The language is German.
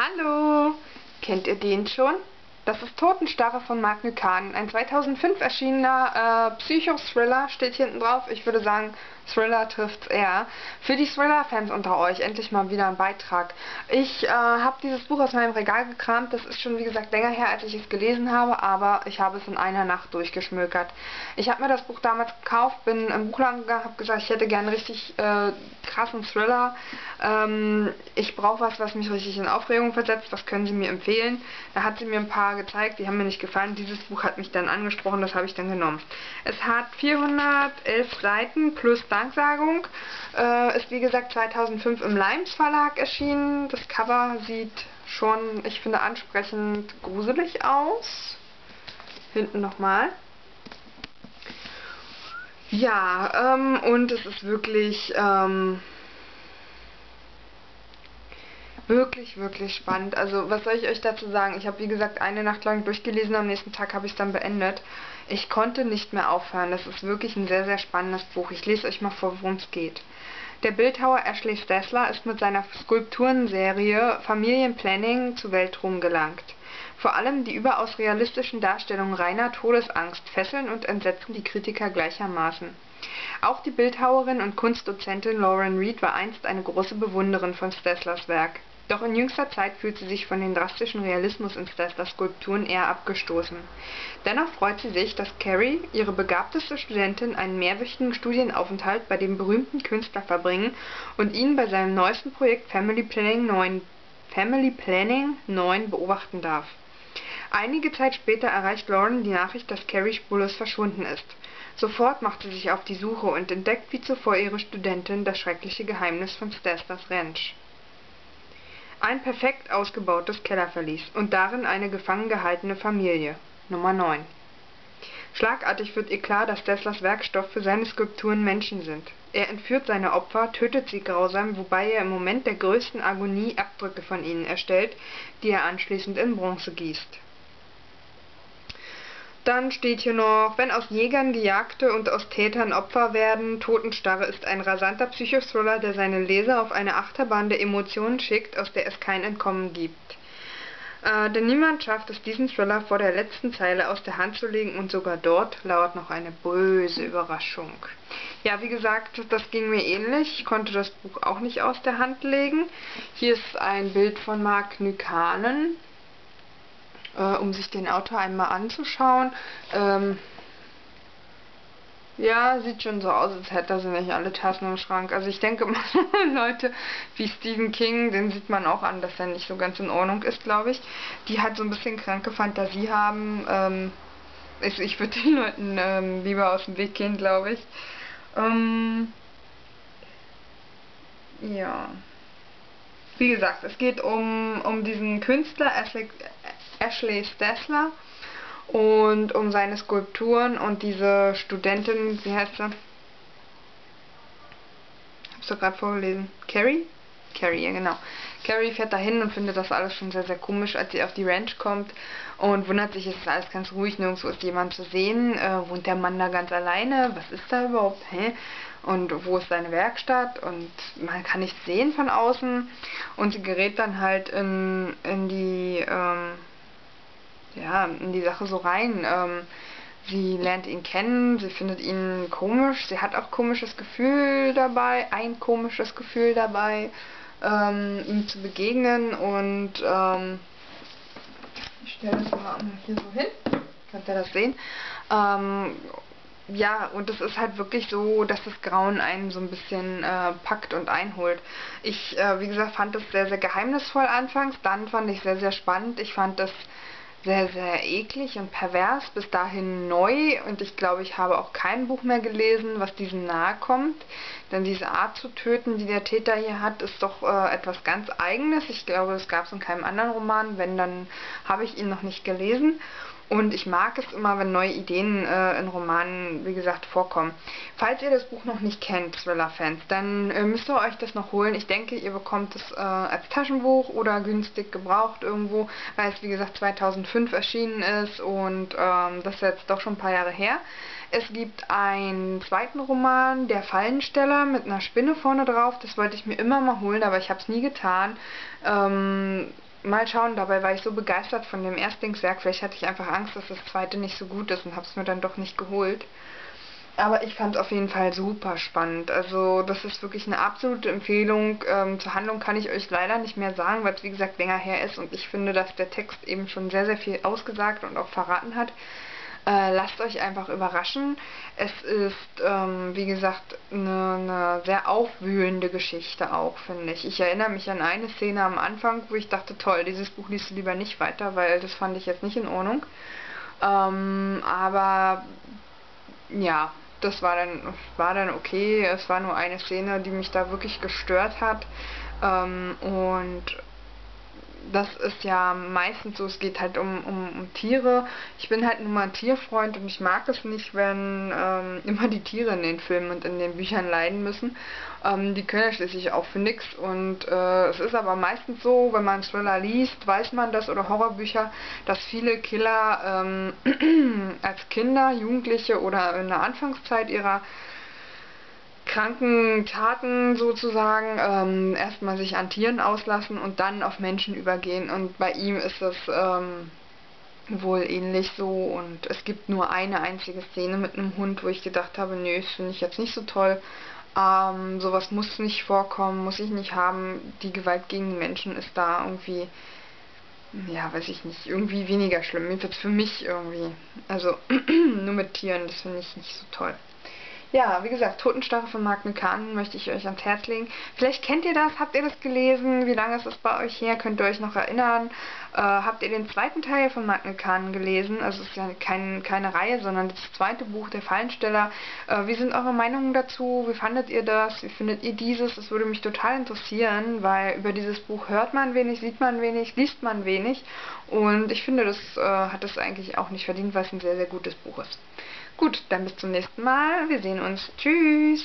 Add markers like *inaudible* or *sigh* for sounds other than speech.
Hallo! Kennt ihr den schon? Das ist Totenstarre von Mark Nukan, ein 2005 erschienener äh, Psychothriller, steht hinten drauf. Ich würde sagen, Thriller trifft's eher. Für die Thriller-Fans unter euch endlich mal wieder ein Beitrag. Ich äh, habe dieses Buch aus meinem Regal gekramt. Das ist schon, wie gesagt, länger her, als ich es gelesen habe, aber ich habe es in einer Nacht durchgeschmökert. Ich habe mir das Buch damals gekauft, bin im Buchladen gegangen, habe gesagt, ich hätte gerne richtig äh, krassen Thriller. Ähm, ich brauche was, was mich richtig in Aufregung versetzt. Was können Sie mir empfehlen? Da hat sie mir ein paar gezeigt, die haben mir nicht gefallen. Dieses Buch hat mich dann angesprochen, das habe ich dann genommen. Es hat 411 Seiten plus Danksagung. Äh, ist wie gesagt 2005 im Limes Verlag erschienen. Das Cover sieht schon, ich finde, ansprechend gruselig aus. Hinten nochmal. Ja, ähm, und es ist wirklich, ähm, wirklich, wirklich spannend. Also, was soll ich euch dazu sagen? Ich habe, wie gesagt, eine Nacht lang durchgelesen, am nächsten Tag habe ich es dann beendet. Ich konnte nicht mehr aufhören. Das ist wirklich ein sehr, sehr spannendes Buch. Ich lese euch mal vor, worum es geht. Der Bildhauer Ashley Stessler ist mit seiner Skulpturenserie Familienplanning zu Weltruhm gelangt. Vor allem die überaus realistischen Darstellungen reiner Todesangst fesseln und entsetzen die Kritiker gleichermaßen. Auch die Bildhauerin und Kunstdozentin Lauren Reed war einst eine große Bewunderin von Steslers Werk. Doch in jüngster Zeit fühlt sie sich von dem drastischen Realismus in Steslers Skulpturen eher abgestoßen. Dennoch freut sie sich, dass Carrie, ihre begabteste Studentin, einen mehrwöchigen Studienaufenthalt bei dem berühmten Künstler verbringen und ihn bei seinem neuesten Projekt Family Planning 9, Family Planning 9 beobachten darf. Einige Zeit später erreicht Lauren die Nachricht, dass Carrie spurlos verschwunden ist. Sofort macht sie sich auf die Suche und entdeckt wie zuvor ihre Studentin das schreckliche Geheimnis von Steslers Ranch. Ein perfekt ausgebautes Kellerverlies und darin eine gefangen gehaltene Familie. Nummer 9. Schlagartig wird ihr klar, dass Teslers Werkstoff für seine Skulpturen Menschen sind. Er entführt seine Opfer, tötet sie grausam, wobei er im Moment der größten Agonie Abdrücke von ihnen erstellt, die er anschließend in Bronze gießt. Dann steht hier noch, wenn aus Jägern Gejagte und aus Tätern Opfer werden, Totenstarre ist ein rasanter Psychothriller, der seine Leser auf eine Achterbahn der Emotionen schickt, aus der es kein Entkommen gibt. Äh, denn niemand schafft es, diesen Thriller vor der letzten Zeile aus der Hand zu legen und sogar dort lauert noch eine böse Überraschung. Ja, wie gesagt, das ging mir ähnlich. Ich konnte das Buch auch nicht aus der Hand legen. Hier ist ein Bild von Mark Nykanen äh, um sich den Autor einmal anzuschauen. Ähm, ja, sieht schon so aus, als hätte er sie nicht alle Tassen im Schrank. Also ich denke *laughs* mal, Leute wie Stephen King, den sieht man auch an, dass er nicht so ganz in Ordnung ist, glaube ich. Die halt so ein bisschen kranke Fantasie haben. Ähm, ich, ich würde den Leuten ähm, lieber aus dem Weg gehen, glaube ich. Ähm, ja. Wie gesagt, es geht um, um diesen Künstler Ashley, Ashley Stessler und um seine Skulpturen und diese Studentin, wie heißt sie? Hab's doch gerade vorgelesen. Carrie? Carrie, ja genau. Carrie fährt dahin und findet das alles schon sehr, sehr komisch, als sie auf die Ranch kommt und wundert sich, es ist alles ganz ruhig, nirgendwo ist jemand zu sehen. Äh, wohnt der Mann da ganz alleine? Was ist da überhaupt? Hä? Und wo ist seine Werkstatt? Und man kann nichts sehen von außen. Und sie gerät dann halt in, in die, ähm, ja, in die Sache so rein. Ähm, sie lernt ihn kennen, sie findet ihn komisch, sie hat auch komisches Gefühl dabei, ein komisches Gefühl dabei, ähm, ihm zu begegnen und ähm, ich stelle das mal hier so hin, könnt ihr das sehen. Ähm, ja, und es ist halt wirklich so, dass das Grauen einen so ein bisschen äh, packt und einholt. Ich, äh, wie gesagt, fand das sehr, sehr geheimnisvoll anfangs, dann fand ich sehr, sehr spannend. Ich fand das sehr, sehr eklig und pervers, bis dahin neu und ich glaube, ich habe auch kein Buch mehr gelesen, was diesem nahe kommt. Denn diese Art zu töten, die der Täter hier hat, ist doch äh, etwas ganz Eigenes. Ich glaube, es gab es in keinem anderen Roman. Wenn, dann habe ich ihn noch nicht gelesen. Und ich mag es immer, wenn neue Ideen äh, in Romanen, wie gesagt, vorkommen. Falls ihr das Buch noch nicht kennt, Thriller-Fans, dann äh, müsst ihr euch das noch holen. Ich denke, ihr bekommt es äh, als Taschenbuch oder günstig gebraucht irgendwo, weil es, wie gesagt, 2005 erschienen ist und ähm, das ist jetzt doch schon ein paar Jahre her. Es gibt einen zweiten Roman, Der Fallensteller, mit einer Spinne vorne drauf. Das wollte ich mir immer mal holen, aber ich habe es nie getan. Ähm, mal schauen, dabei war ich so begeistert von dem Erstlingswerk, vielleicht hatte ich einfach Angst, dass das zweite nicht so gut ist und habe es mir dann doch nicht geholt. Aber ich fand es auf jeden Fall super spannend. Also das ist wirklich eine absolute Empfehlung. Ähm, zur Handlung kann ich euch leider nicht mehr sagen, weil es wie gesagt länger her ist und ich finde, dass der Text eben schon sehr, sehr viel ausgesagt und auch verraten hat. Äh, lasst euch einfach überraschen. Es ist, ähm, wie gesagt, eine, eine sehr aufwühlende Geschichte auch, finde ich. Ich erinnere mich an eine Szene am Anfang, wo ich dachte, toll, dieses Buch liest du lieber nicht weiter, weil das fand ich jetzt nicht in Ordnung. Ähm, aber ja, das war dann, war dann okay. Es war nur eine Szene, die mich da wirklich gestört hat. Ähm, und das ist ja meistens so, es geht halt um, um, um Tiere. Ich bin halt nun mal ein Tierfreund und ich mag es nicht, wenn ähm, *laughs* immer die Tiere in den Filmen und in den Büchern leiden müssen. Ähm, die können ja schließlich auch für nichts und äh, es ist aber meistens so, wenn man Thriller liest, weiß man das oder Horrorbücher, dass viele Killer ähm, *clears throat* als Kinder, Jugendliche oder in der Anfangszeit ihrer kranken Taten sozusagen ähm, erstmal sich an Tieren auslassen und dann auf Menschen übergehen. Und bei ihm ist das ähm, wohl ähnlich so. Und es gibt nur eine einzige Szene mit einem Hund, wo ich gedacht habe, nö, das finde ich jetzt nicht so toll. Ähm, sowas muss nicht vorkommen, muss ich nicht haben. Die Gewalt gegen Menschen ist da irgendwie, ja, weiß ich nicht, irgendwie weniger schlimm. Jedenfalls für mich irgendwie. Also *clears throat* nur mit Tieren, das finde ich nicht so toll. Ja, wie gesagt, Totenstarre von Magne Kahn möchte ich euch ans Herz legen. Vielleicht kennt ihr das, habt ihr das gelesen? Wie lange ist das bei euch her? Könnt ihr euch noch erinnern? Äh, habt ihr den zweiten Teil von Magne Kahn gelesen? Also es ist ja kein, keine Reihe, sondern das zweite Buch, der Fallensteller. Äh, wie sind eure Meinungen dazu? Wie fandet ihr das? Wie findet ihr dieses? Das würde mich total interessieren, weil über dieses Buch hört man wenig, sieht man wenig, liest man wenig. Und ich finde, das äh, hat es eigentlich auch nicht verdient, weil es ein sehr, sehr gutes Buch ist. Gut, dann bis zum nächsten Mal. Wir sehen uns. Tschüss.